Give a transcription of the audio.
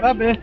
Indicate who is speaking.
Speaker 1: Tá bem.